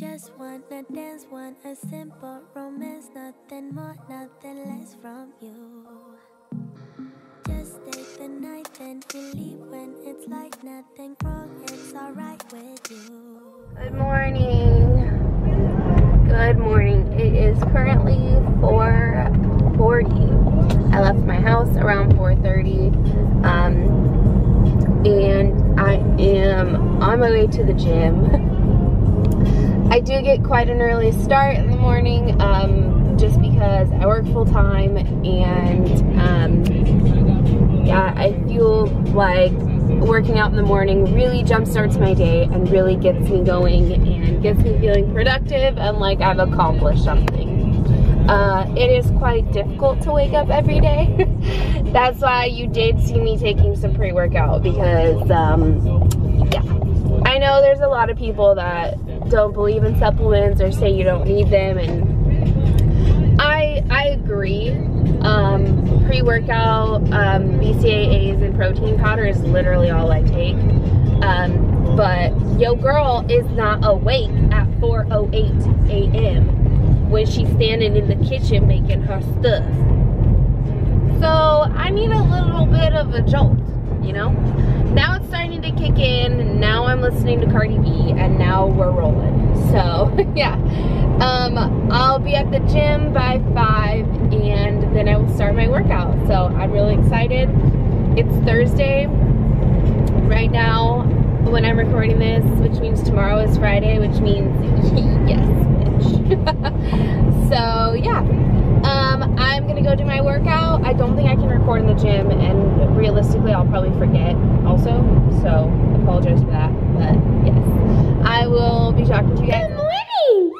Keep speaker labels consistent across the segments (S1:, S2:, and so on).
S1: Just wanna dance, want a simple romance, nothing more, nothing less from you. Just stay the night, we leave when it's like nothing wrong, it's alright with you.
S2: Good morning. Good morning. It is currently 4:40. I left my house around 4:30, um, and I am on my way to the gym. I do get quite an early start in the morning, um, just because I work full time, and um, yeah, I feel like working out in the morning really jumpstarts my day and really gets me going and gets me feeling productive and like I've accomplished something. Uh, it is quite difficult to wake up every day. That's why you did see me taking some pre-workout because, um, yeah. I know there's a lot of people that don't believe in supplements or say you don't need them and I, I agree. Um, pre-workout, um, BCAAs and protein powder is literally all I take. Um, but yo girl is not awake at 4.08 a.m. when she's standing in the kitchen making her stuff. So I need a little bit of a jolt, you know? Now it's starting to kick in, now I'm listening to Cardi B, and now we're rolling. So yeah, um, I'll be at the gym by five and then I will start my workout. So I'm really excited. It's Thursday right now when I'm recording this, which means tomorrow is Friday, which means yes, bitch. gonna go do my workout. I don't think I can record in the gym and realistically I'll probably forget also. So apologize for that, but yes. I will be talking to you guys.
S3: Good morning.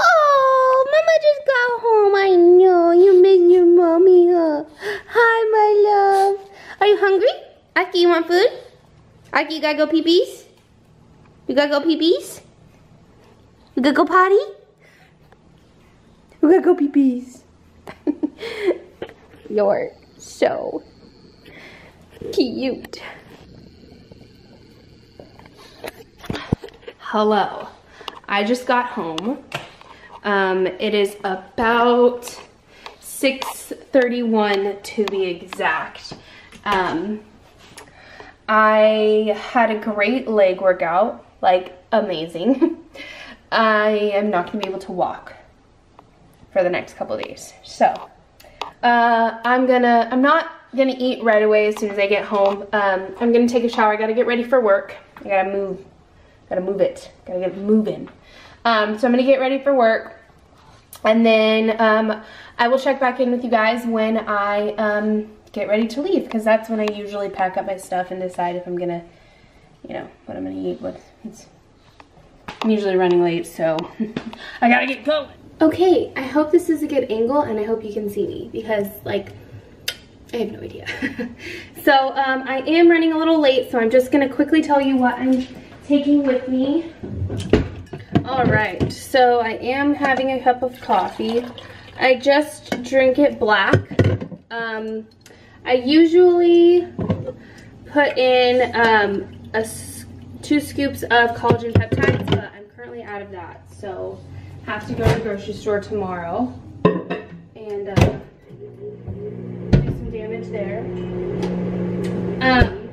S3: Oh, Mama just got home. I know you miss your mommy. Hi, my love. Are you hungry? Aki, you want food? Aki, you gotta go pee pees. You gotta go pee pees. You gotta go potty. We gotta go pee pees. You're so cute.
S2: Hello. I just got home. Um, it is about 6.31 to be exact. Um, I had a great leg workout, like amazing. I am not gonna be able to walk for the next couple days. So, uh, I'm gonna, I'm not gonna eat right away as soon as I get home. Um, I'm gonna take a shower, I gotta get ready for work. I gotta move Gotta move it. Gotta get moving. Um, so I'm gonna get ready for work. And then um, I will check back in with you guys when I um, get ready to leave because that's when I usually pack up my stuff and decide if I'm gonna, you know, what I'm gonna eat. What it's, I'm usually running late, so I gotta get going. Okay, I hope this is a good angle and I hope you can see me because like, I have no idea. so um, I am running a little late, so I'm just gonna quickly tell you what I'm taking with me. All right, so I am having a cup of coffee. I just drink it black. Um, I usually put in um, a, two scoops of collagen peptides, but I'm currently out of that. So have to go to the grocery store tomorrow and uh, do some damage there. Um,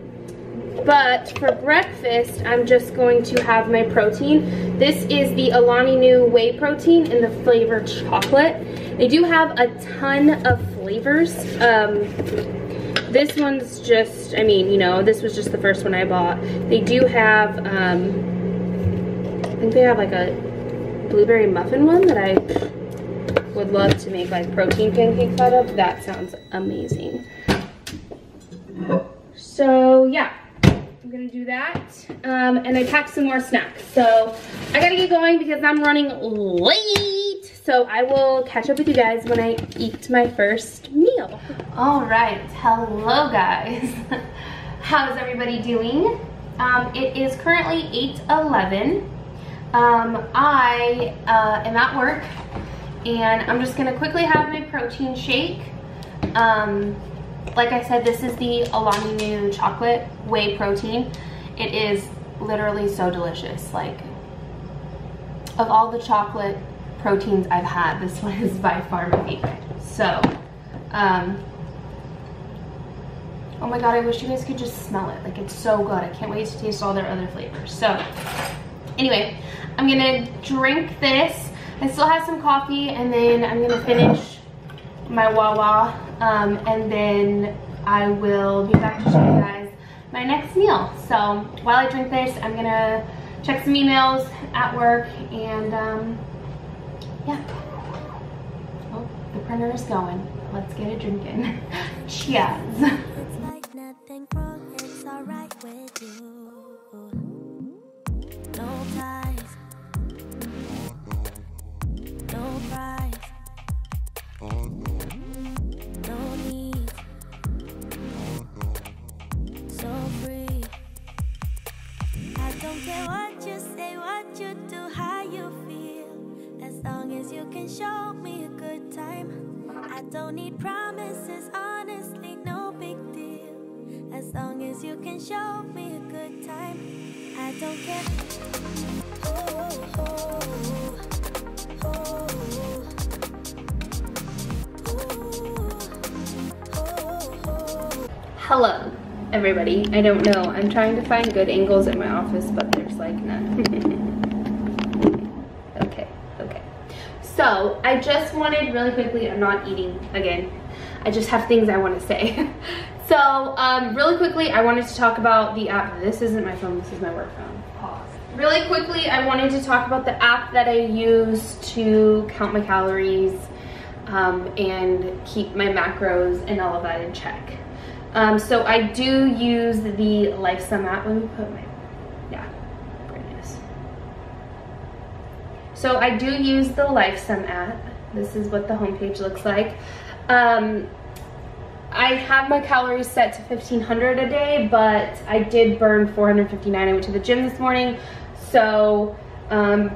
S2: but for breakfast, I'm just going to have my protein. This is the Alani Nu whey protein in the flavor chocolate. They do have a ton of flavors. Um, this one's just, I mean, you know, this was just the first one I bought. They do have, um, I think they have like a blueberry muffin one that I would love to make like protein pancakes out of. That sounds amazing. So yeah, I'm gonna do that. Um, and I packed some more snacks. So I gotta get going because I'm running late. So I will catch up with you guys when I eat my first meal. All right, hello guys. How's everybody doing? Um, it is currently 8.11. Um, I uh, am at work and I'm just gonna quickly have my protein shake. Um, like I said, this is the Alani Nu chocolate whey protein. It is literally so delicious. Like, of all the chocolate proteins I've had, this one is by far my favorite. So, um, oh my god, I wish you guys could just smell it. Like, it's so good. I can't wait to taste all their other flavors. So, anyway, I'm gonna drink this. I still have some coffee, and then I'm gonna finish my Wawa, um, and then I will be back to show you guys my next meal. So while I drink this, I'm gonna check some emails at work and um, yeah. Oh, the printer is going. Let's get
S1: a drink in. Cheers. You say, what you do, how you feel. As long as you can show me a good time. I don't need
S2: Hello, everybody. I don't know. I'm trying to find good angles in my office, but there's like none. okay, okay. So, I just wanted really quickly, I'm not eating again. I just have things I want to say. so, um, really quickly, I wanted to talk about the app. This isn't my phone, this is my work phone. Pause. Really quickly, I wanted to talk about the app that I use to count my calories um, and keep my macros and all of that in check. Um, so I do use the LifeSum app. Let me put my, yeah, brightness. So I do use the LifeSum app. This is what the homepage looks like. Um, I have my calories set to 1500 a day, but I did burn 459. I went to the gym this morning, so um,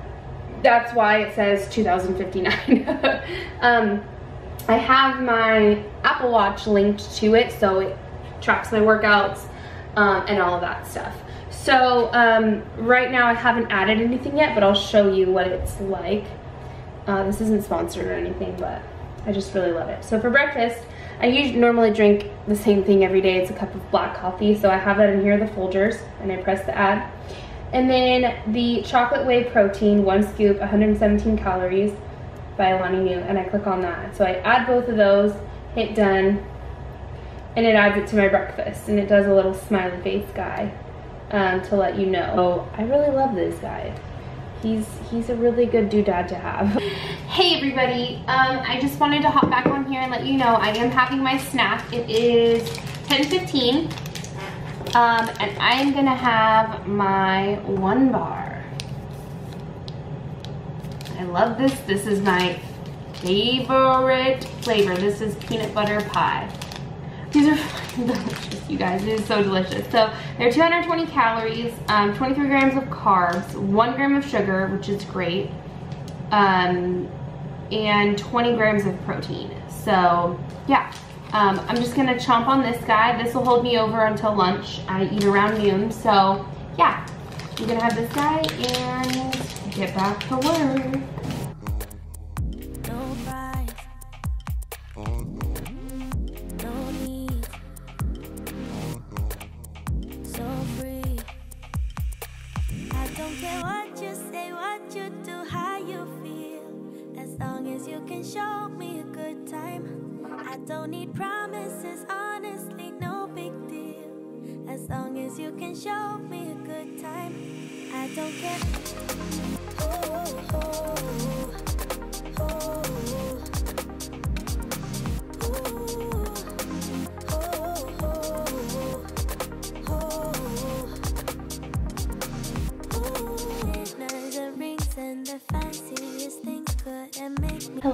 S2: that's why it says 2059. um, I have my Apple Watch linked to it, so it tracks my workouts um, and all of that stuff. So um, right now I haven't added anything yet, but I'll show you what it's like. Uh, this isn't sponsored or anything, but I just really love it. So for breakfast, I usually normally drink the same thing every day. It's a cup of black coffee. So I have that in here, the Folgers, and I press the add. And then the chocolate whey protein, one scoop, 117 calories by Alani Nu, and I click on that. So I add both of those, hit done, and it adds it to my breakfast, and it does a little smiley face guy um, to let you know. Oh, I really love this guy. He's he's a really good doodad to have. hey everybody, um, I just wanted to hop back on here and let you know I am having my snack. It is 10:15, um, and I am gonna have my one bar. I love this. This is my favorite flavor. This is peanut butter pie. These are delicious, you guys. It is so delicious. So they're 220 calories, um, 23 grams of carbs, one gram of sugar, which is great, um, and 20 grams of protein. So yeah, um, I'm just gonna chomp on this guy. This will hold me over until lunch. I eat around noon, so yeah. I'm gonna have this guy and get back to work.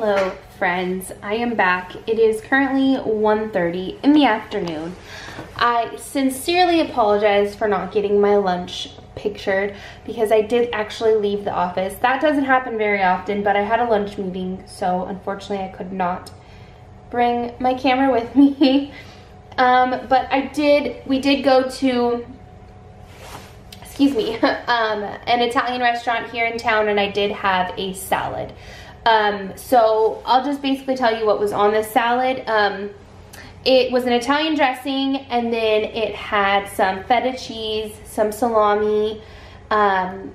S2: Hello friends, I am back. It is currently 1.30 in the afternoon. I sincerely apologize for not getting my lunch pictured because I did actually leave the office. That doesn't happen very often, but I had a lunch meeting, so unfortunately I could not bring my camera with me. um, but I did, we did go to excuse me, um, an Italian restaurant here in town and I did have a salad. Um, so I'll just basically tell you what was on this salad. Um, it was an Italian dressing and then it had some feta cheese, some salami, um,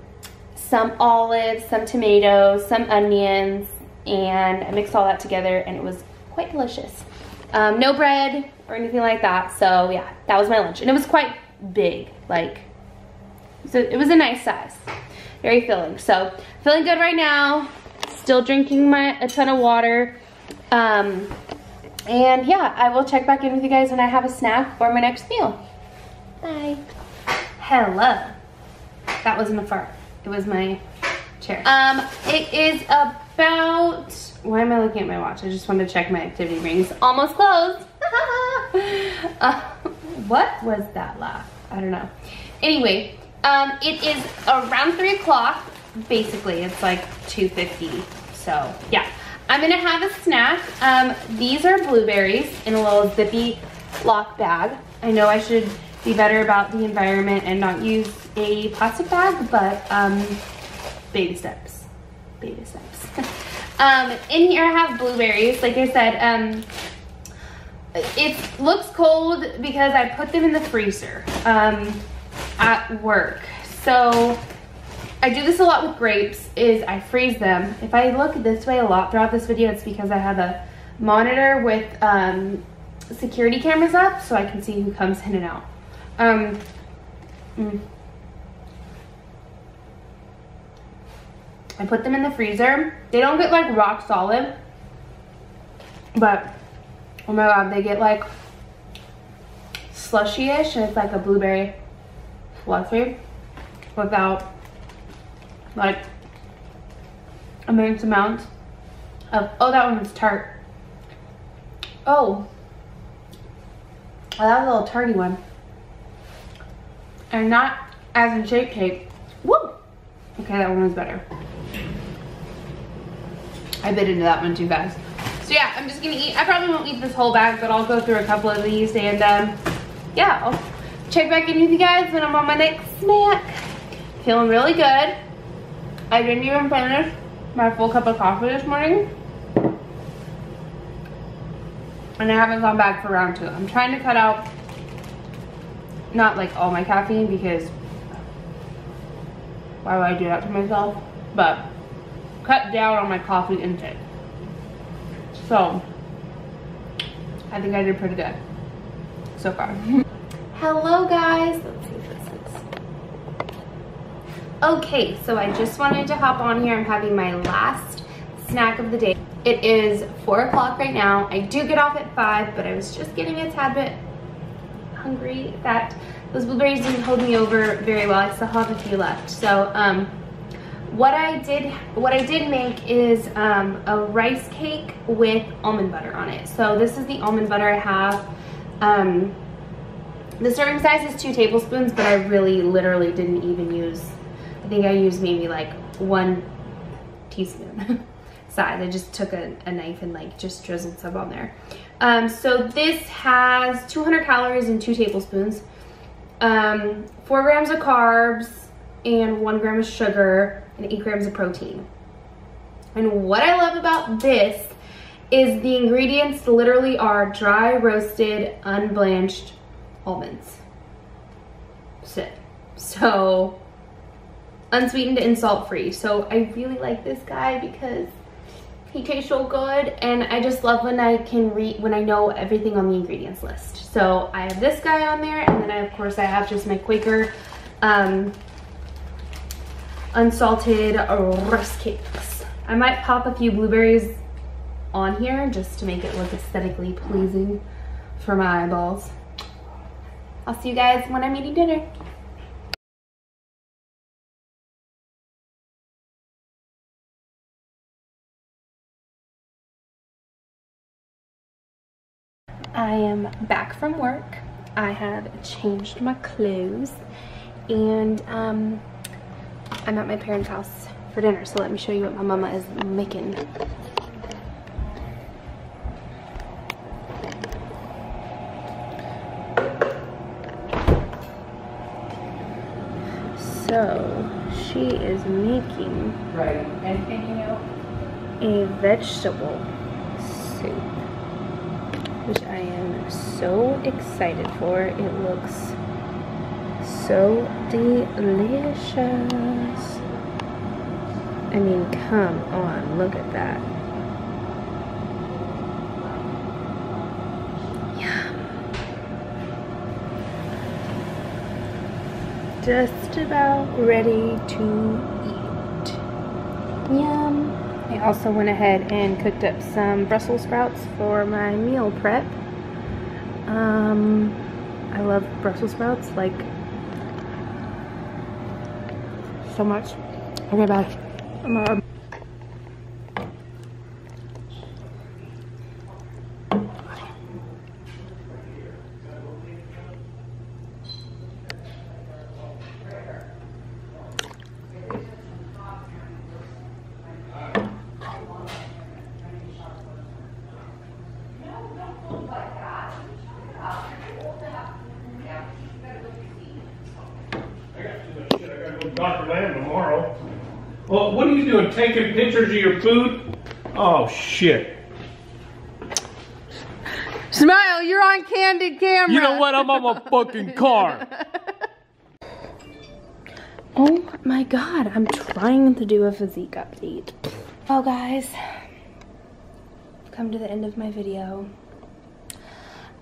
S2: some olives, some tomatoes, some onions, and I mixed all that together and it was quite delicious. Um, no bread or anything like that. So yeah, that was my lunch. And it was quite big, like, so it was a nice size. Very filling. So feeling good right now. Still drinking my a ton of water. Um, and yeah, I will check back in with you guys when I have a snack or my next meal. Bye. Hello. That wasn't a fart. It was my chair. Um, it is about, why am I looking at my watch? I just wanted to check my activity rings. Almost closed. uh, what was that laugh? I don't know. Anyway, um, it is around three o'clock. Basically, it's like 2.50. So yeah, I'm gonna have a snack. Um, these are blueberries in a little zippy lock bag. I know I should be better about the environment and not use a plastic bag, but um, baby steps, baby steps. um, in here I have blueberries. Like I said, um, it looks cold because I put them in the freezer um, at work. So I do this a lot with grapes is I freeze them. If I look this way a lot throughout this video, it's because I have a monitor with um, security cameras up so I can see who comes in and out. Um, mm. I put them in the freezer. They don't get like rock solid, but oh my god, they get like slushy-ish and it's like a blueberry fluffy without like immense amounts of, oh that one was tart. Oh, oh that was a little tarty one. And not as in shape cake. Woo! Okay, that one was better. I bit into that one too fast. So yeah, I'm just gonna eat. I probably won't eat this whole bag, but I'll go through a couple of these and um, yeah, I'll check back in with you guys when I'm on my next snack. Feeling really good. I didn't even finish my full cup of coffee this morning. And I haven't gone back for round two. I'm trying to cut out not like all my caffeine because why would I do that to myself? But cut down on my coffee intake. So, I think I did pretty good so far. Hello guys, let's see. Okay, so I just wanted to hop on here. I'm having my last snack of the day. It is four o'clock right now. I do get off at five, but I was just getting a tad bit hungry that those blueberries didn't hold me over very well. I still have a few left. So um, what I did what I did make is um, a rice cake with almond butter on it. So this is the almond butter I have. Um, the serving size is two tablespoons, but I really literally didn't even use, think I used maybe like one teaspoon size. I just took a, a, knife and like just drizzled some on there. Um, so this has 200 calories and two tablespoons, um, four grams of carbs and one gram of sugar and eight grams of protein. And what I love about this is the ingredients literally are dry roasted unblanched almonds. Sit. So unsweetened and salt free. So I really like this guy because he tastes so good and I just love when I can read when I know everything on the ingredients list. So I have this guy on there and then I, of course I have just my Quaker um, unsalted rice cakes. I might pop a few blueberries on here just to make it look aesthetically pleasing for my eyeballs. I'll see you guys when I'm eating dinner. I am back from work. I have changed my clothes and um, I'm at my parents' house for dinner. So let me show you what my mama is making. So she is making
S4: Right. Anything
S2: a vegetable soup, which I am so excited for. It looks so delicious. I mean, come on, look at that. Yum. Just about ready to eat. Yum. I also went ahead and cooked up some Brussels sprouts for my meal prep. Um, I love Brussels sprouts like so much. Okay, bye. I'm, uh,
S5: I gotta go to Dr. Lamb tomorrow. Well, what are you doing? Taking pictures of your food? Oh, shit.
S3: Smile, you're on candid camera.
S5: You know what? I'm on my fucking car.
S2: Oh my god, I'm trying to do a physique update. Oh guys, I've come to the end of my video.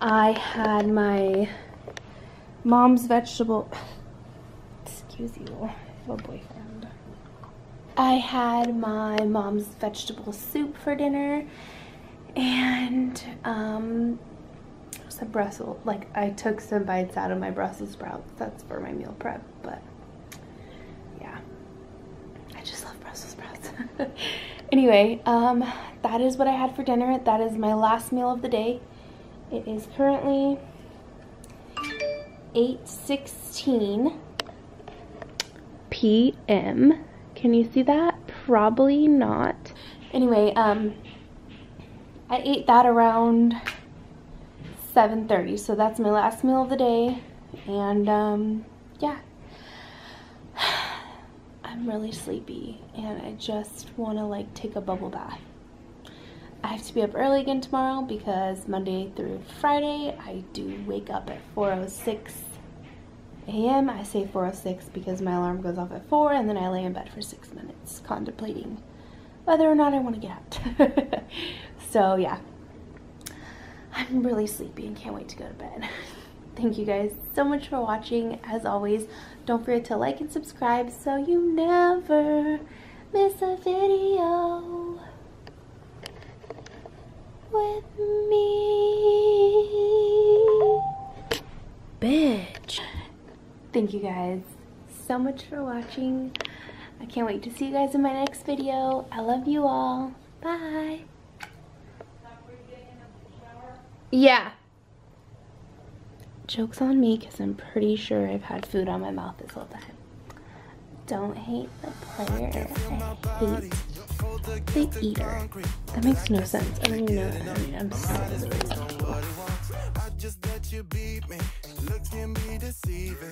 S2: I had my mom's vegetable, excuse you, a boyfriend. I had my mom's vegetable soup for dinner and um, a Brussels, like I took some bites out of my Brussels sprouts. That's for my meal prep, but yeah. I just love Brussels sprouts. anyway, um, that is what I had for dinner. That is my last meal of the day. It is currently 8.16 p.m. Can you see that? Probably not. Anyway, um, I ate that around 7.30, so that's my last meal of the day. And, um, yeah. I'm really sleepy and I just want to like take a bubble bath. I have to be up early again tomorrow because Monday through Friday I do wake up at 4.06 a.m. I say 4.06 because my alarm goes off at 4 and then I lay in bed for 6 minutes contemplating whether or not I want to get out. so yeah, I'm really sleepy and can't wait to go to bed. Thank you guys so much for watching. As always, don't forget to like and subscribe so you never miss a video with me. Thank you guys so much for watching. I can't wait to see you guys in my next video. I love you all. Bye. Yeah. Joke's on me because I'm pretty sure I've had food on my mouth this whole time. Don't hate the player, hate the eater. That makes no sense. I don't even know that. I mean, I'm so
S6: I just let you beat me. Deceiving.